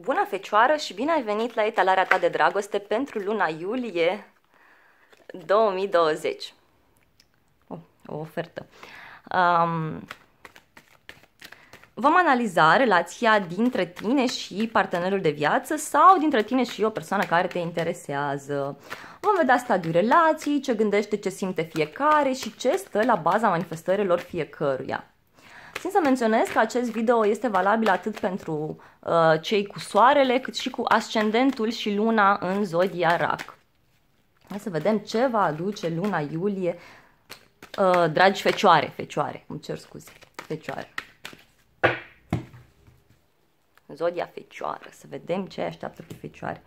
Bună fecioară și bine ai venit la etalarea ta de dragoste pentru luna iulie 2020. Oh, o ofertă. Um, vom analiza relația dintre tine și partenerul de viață sau dintre tine și o persoană care te interesează. Vom vedea stadiul relației, ce gândește, ce simte fiecare și ce stă la baza manifestărilor fiecăruia. Țin să menționez că acest video este valabil atât pentru uh, cei cu soarele, cât și cu ascendentul și luna în zodia rac. Hai să vedem ce va aduce luna iulie, uh, dragi fecioare, fecioare, îmi cer scuze, fecioare. Zodia fecioară, să vedem ce așteaptă pe fecioare.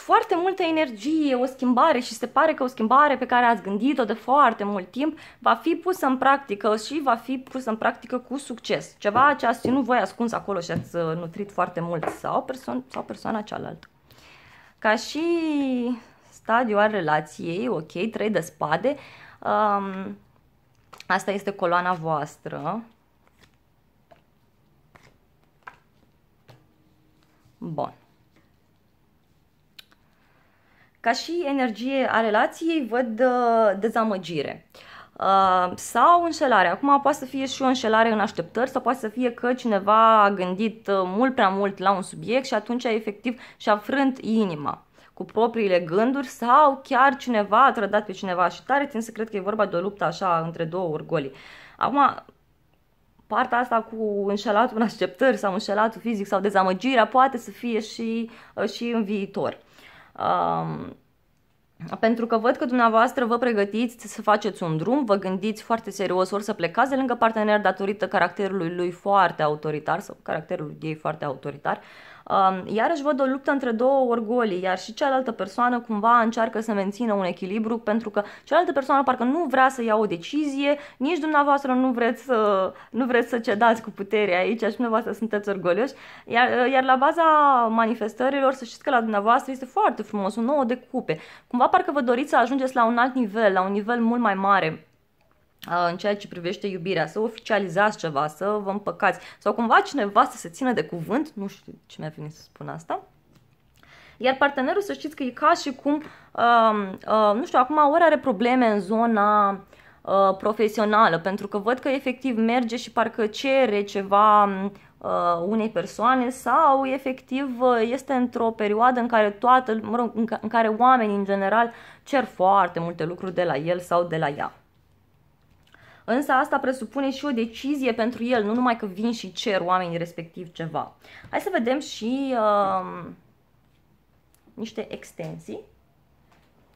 Foarte multă energie, o schimbare și se pare că o schimbare pe care ați gândit-o de foarte mult timp va fi pusă în practică și va fi pusă în practică cu succes. Ceva ce ați ținut voi ascuns acolo și ați uh, nutrit foarte mult sau, perso- sau persoana cealaltă. Ca și stadiu al relației, ok, trei de spade, um, asta este coloana voastră. Bun. Ca și energie a relației văd uh, dezamăgire. Uh, sau înșelare. Acum poate să fie și o înșelare în așteptări sau poate să fie că cineva a gândit uh, mult prea mult la un subiect și atunci efectiv și-a frânt inima cu propriile gânduri sau chiar cineva a trădat pe cineva și tare țin să cred că e vorba de o luptă așa între două orgoli. Acum, partea asta cu înșelatul în așteptări sau înșelatul fizic sau dezamăgirea poate să fie și, uh, și în viitor. Um, pentru că văd că dumneavoastră vă pregătiți să faceți un drum, vă gândiți foarte serios ori să plecați de lângă partener datorită caracterului lui foarte autoritar sau caracterul ei foarte autoritar, uh, Iarăși văd o luptă între două orgolii, iar și cealaltă persoană cumva încearcă să mențină un echilibru pentru că cealaltă persoană parcă nu vrea să ia o decizie, nici dumneavoastră nu vreți să, nu vreți să cedați cu puterea aici, și dumneavoastră sunteți orgolioși. Iar, iar la baza manifestărilor, să știți că la dumneavoastră este foarte frumos, un nou de cupe. Cumva parcă vă doriți să ajungeți la un alt nivel, la un nivel mult mai mare în ceea ce privește iubirea, să oficializați ceva, să vă împăcați sau cumva cineva să se țină de cuvânt, nu știu ce mi-a venit să spun asta. Iar partenerul să știți că e ca și cum, uh, uh, nu știu, acum ori are probleme în zona uh, profesională, pentru că văd că efectiv merge și parcă cere ceva uh, unei persoane sau efectiv uh, este într-o perioadă în care toată, mă rog, în, în care oamenii în general cer foarte multe lucruri de la el sau de la ea. Însă asta presupune și o decizie pentru el, nu numai că vin și cer oamenii respectiv ceva. Hai să vedem și uh, niște extensii.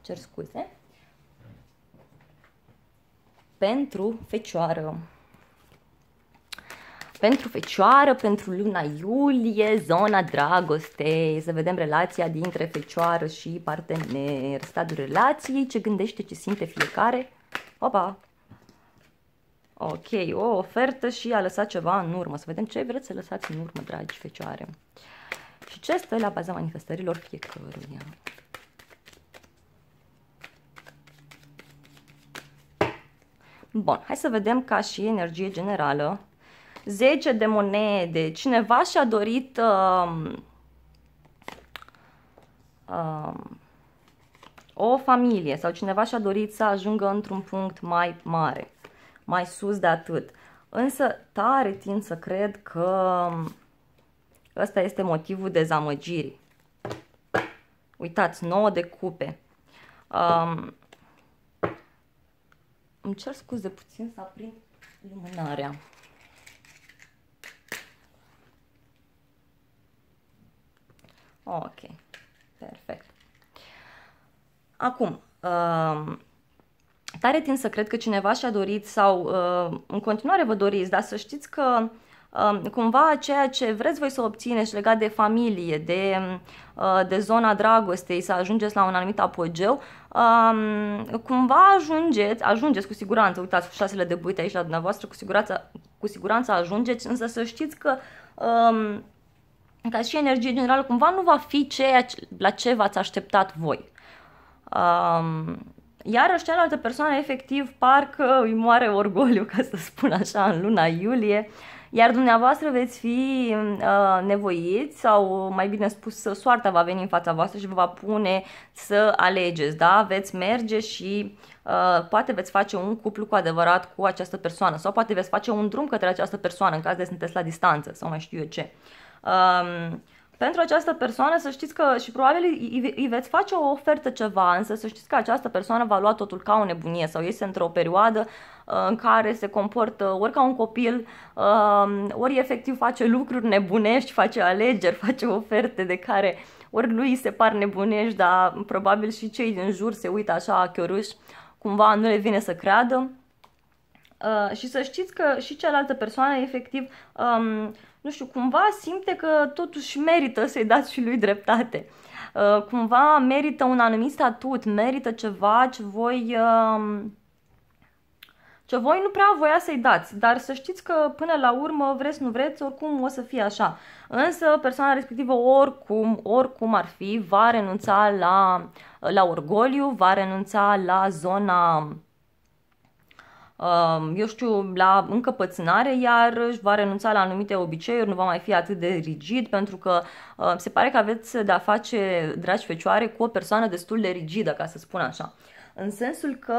Cer scuze. Pentru fecioară. Pentru fecioară, pentru luna iulie, zona dragostei, să vedem relația dintre fecioară și partener, stadiul relației, ce gândește, ce simte fiecare. Opa! Ok, o ofertă și a lăsat ceva în urmă. Să vedem ce vreți să lăsați în urmă, dragi fecioare. Și ce stă la baza manifestărilor fiecăruia. Bun, hai să vedem ca și energie generală. 10 de monede. Cineva și-a dorit uh, uh, o familie sau cineva și-a dorit să ajungă într-un punct mai mare mai sus de atât. Însă tare tind să cred că ăsta este motivul dezamăgirii. Uitați, 9 de cupe. Um, îmi cer scuze puțin să aprind lumânarea. Ok, perfect. Acum, um, tare tind să cred că cineva și-a dorit sau uh, în continuare vă doriți, dar să știți că uh, cumva ceea ce vreți voi să obțineți legat de familie, de, uh, de zona dragostei, să ajungeți la un anumit apogeu, um, cumva ajungeți, ajungeți cu siguranță, uitați cu șasele de buite aici la dumneavoastră, cu siguranță, cu siguranță ajungeți, însă să știți că um, ca și energie generală, cumva nu va fi ceea la ce v-ați așteptat voi. Um, iarăși cealaltă persoană efectiv parcă îi moare orgoliu, ca să spun așa, în luna iulie, iar dumneavoastră veți fi uh, nevoiți sau mai bine spus soarta va veni în fața voastră și vă va pune să alegeți, da? Veți merge și uh, poate veți face un cuplu cu adevărat cu această persoană sau poate veți face un drum către această persoană în caz de sunteți la distanță sau mai știu eu ce. Uh, pentru această persoană să știți că și probabil îi, veți face o ofertă ceva, însă să știți că această persoană va lua totul ca o nebunie sau este într-o perioadă uh, în care se comportă ori ca un copil, uh, ori efectiv face lucruri nebunești, face alegeri, face oferte de care ori lui se par nebunești, dar probabil și cei din jur se uită așa chiorâși, cumva nu le vine să creadă. Uh, și să știți că și cealaltă persoană efectiv um, nu știu, cumva simte că totuși merită să-i dați și lui dreptate. Uh, cumva merită un anumit statut, merită ceva ce voi... Uh, ce voi nu prea voia să-i dați, dar să știți că până la urmă, vreți, nu vreți, oricum o să fie așa. Însă persoana respectivă oricum, oricum ar fi, va renunța la, la orgoliu, va renunța la zona eu știu, la încăpățânare, iar își va renunța la anumite obiceiuri, nu va mai fi atât de rigid, pentru că se pare că aveți de-a face, dragi fecioare, cu o persoană destul de rigidă, ca să spun așa. În sensul că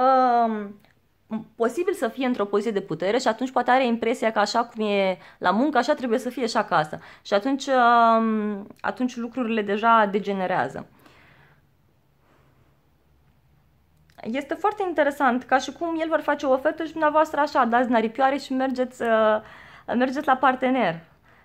posibil să fie într-o poziție de putere și atunci poate are impresia că așa cum e la muncă, așa trebuie să fie și acasă. Și atunci, atunci lucrurile deja degenerează. Este foarte interesant, ca și cum el vă face o ofertă și dumneavoastră așa, dați naripioare și mergeți, uh, mergeți la partener.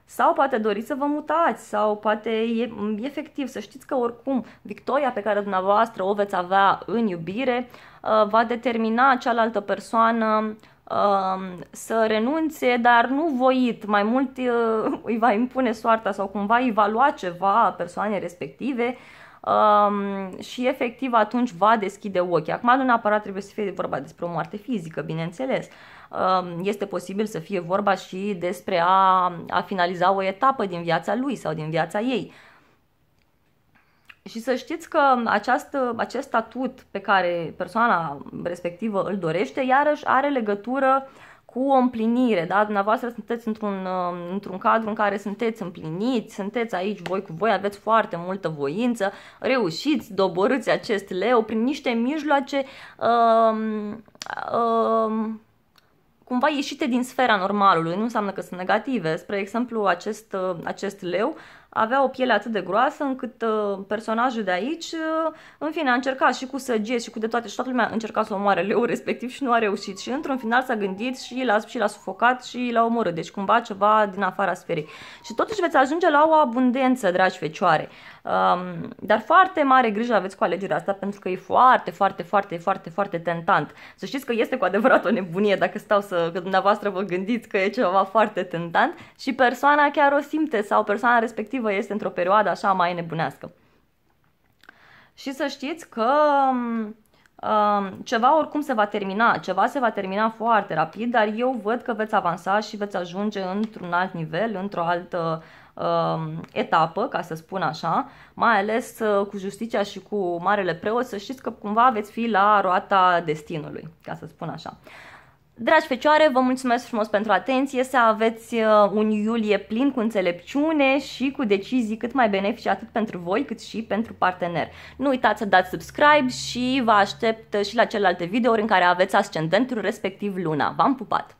Sau poate doriți să vă mutați, sau poate e, efectiv să știți că oricum victoria pe care dumneavoastră o veți avea în iubire uh, va determina cealaltă persoană uh, să renunțe, dar nu voit, mai mult uh, îi va impune soarta sau cumva îi va lua ceva persoane respective um, și efectiv atunci va deschide ochii. Acum nu neapărat trebuie să fie vorba despre o moarte fizică, bineînțeles. Um, este posibil să fie vorba și despre a, a finaliza o etapă din viața lui sau din viața ei. Și să știți că această, acest statut pe care persoana respectivă îl dorește, iarăși are legătură uh, cu o împlinire, da? Dumneavoastră sunteți într-un, uh, într-un cadru în care sunteți împliniți, sunteți aici voi cu voi, aveți foarte multă voință, reușiți, doborâți acest leu prin niște mijloace uh, uh, cumva ieșite din sfera normalului, nu înseamnă că sunt negative. Spre exemplu, acest, uh, acest leu avea o piele atât de groasă încât uh, personajul de aici, uh, în fine, a încercat și cu săgeți și cu de toate și toată lumea a încercat să omoare leul respectiv și nu a reușit. Și într-un final s-a gândit și l-a, și l-a sufocat și l-a omorât. Deci cumva ceva din afara sferei. Și totuși veți ajunge la o abundență, dragi fecioare. Um, dar foarte mare grijă aveți cu alegerea asta pentru că e foarte, foarte, foarte, foarte, foarte tentant. Să știți că este cu adevărat o nebunie dacă stau să, că dumneavoastră vă gândiți că e ceva foarte tentant și persoana chiar o simte sau persoana respectivă este într-o perioadă așa mai nebunească. Și să știți că um, ceva oricum se va termina, ceva se va termina foarte rapid, dar eu văd că veți avansa și veți ajunge într-un alt nivel, într-o altă uh, etapă, ca să spun așa, mai ales uh, cu justiția și cu marele preot, să știți că cumva veți fi la roata destinului, ca să spun așa. Dragi fecioare, vă mulțumesc frumos pentru atenție, să aveți uh, un iulie plin cu înțelepciune și cu decizii cât mai benefice atât pentru voi cât și pentru partener. Nu uitați să dați subscribe și vă aștept și la celelalte videouri în care aveți ascendentul respectiv luna. V-am pupat!